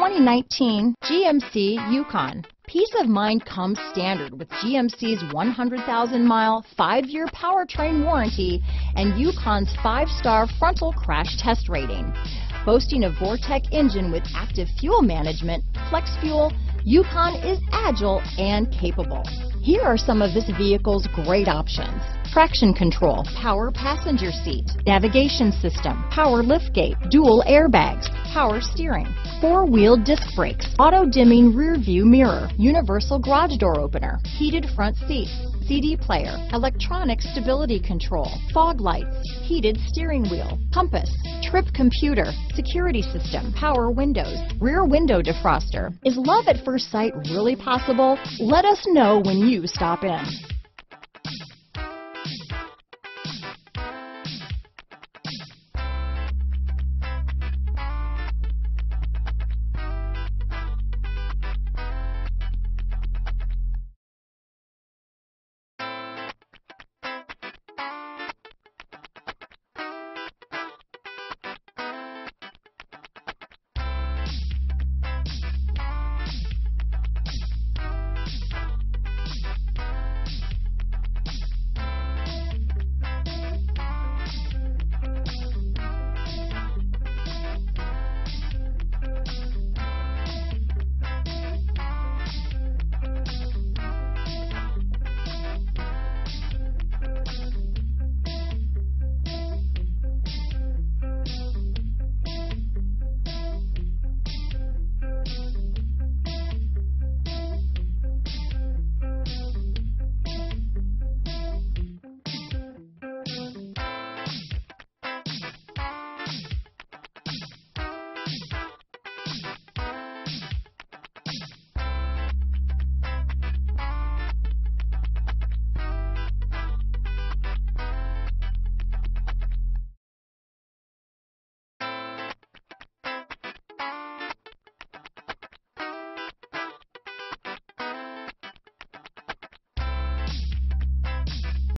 2019 GMC Yukon. Peace of mind comes standard with GMC's 100,000-mile, five-year powertrain warranty and Yukon's five-star frontal crash test rating. Boasting a Vortec engine with active fuel management, flex fuel, Yukon is agile and capable. Here are some of this vehicle's great options. Traction control, power passenger seat, navigation system, power liftgate, dual airbags, power steering, four-wheel disc brakes, auto-dimming rear view mirror, universal garage door opener, heated front seats, CD player, electronic stability control, fog lights, heated steering wheel, compass, trip computer, security system, power windows, rear window defroster. Is love at first sight really possible? Let us know when you stop in.